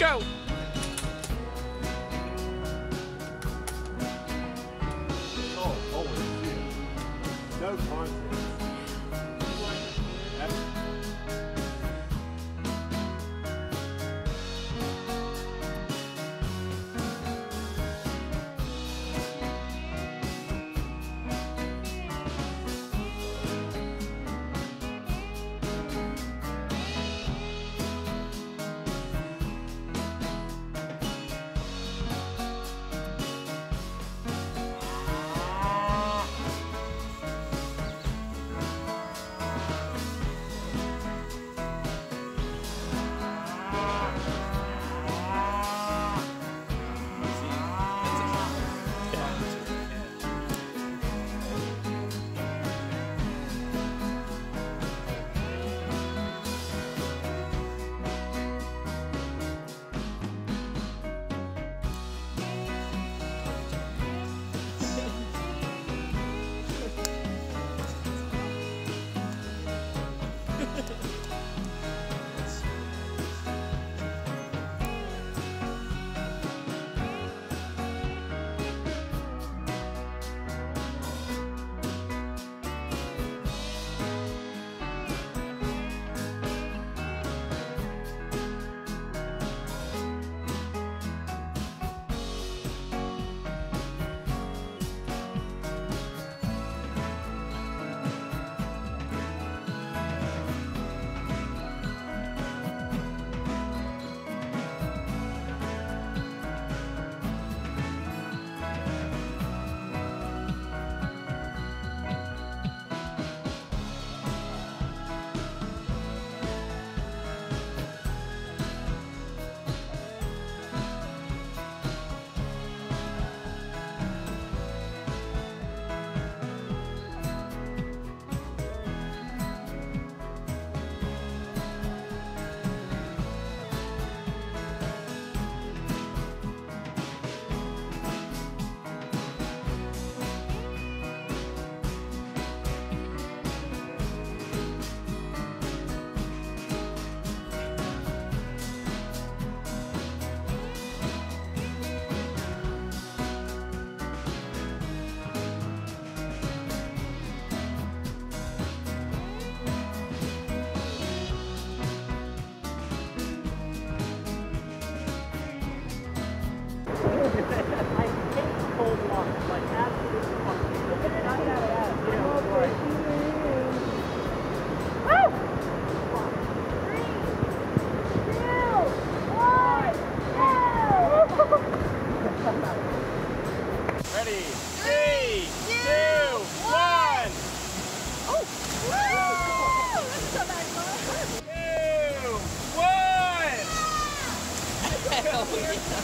Go! Oh, Woo!